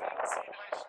need?